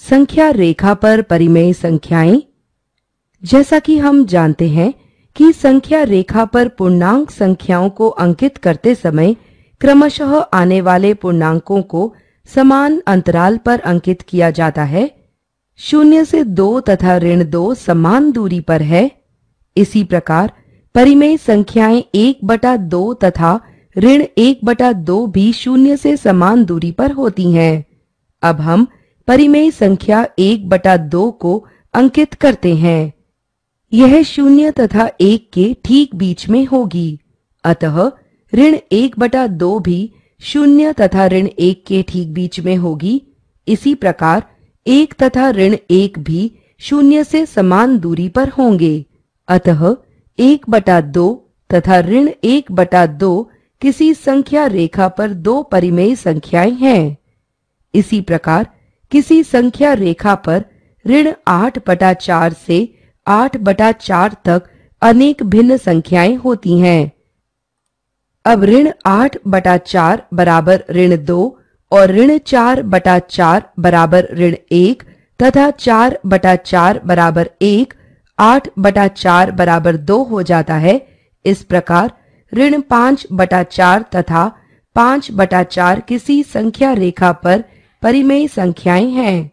संख्या रेखा पर परिमेय संख्याएँ। जैसा कि हम जानते हैं कि संख्या रेखा पर पूर्णांक संख्याओं को अंकित करते समय क्रमशः आने वाले पूर्णांकों को समान अंतराल पर अंकित किया जाता है। शून्य से दो तथा ऋण दो समान दूरी पर है। इसी प्रकार परिमेय संख्याएँ एक बटा दो तथा ऋण एक बटा दो भी शून्य से समान दूरी पर होती हैं। अब हम परिमेय संख्या एक बटा दो को अंकित करते हैं। यह शून्य तथा एक के ठीक बीच में होगी। अतः ऋण एक बटा दो भी शून्य तथा ऋण एक के ठीक बीच में होगी। इसी प्रकार एक तथा ऋण एक भी शून्य से समान दूरी पर होंगे। अतः एक बटा दो तथा ऋण एक बटा दो किसी संख्या रेखा पर दो परिमेय संख्याएँ हैं। इसी प्रकार किसी संख्या रेखा पर ऋण आठ बटा चार से आठ बटा चार तक अनेक भिन्न संख्याएँ होती हैं। अब ऋण आठ बटा चार बराबर ऋण दो और ऋण चार बटा चार बराबर ऋण एक तथा चार बटा चार बराबर एक, आठ बटा चार बराबर दो हो जाता है। इस प्रकार ऋण पाँच बटा चार तथा पाँच बटा चार किसी संख्या रेखा पर परिमेय संख्याएँ हैं।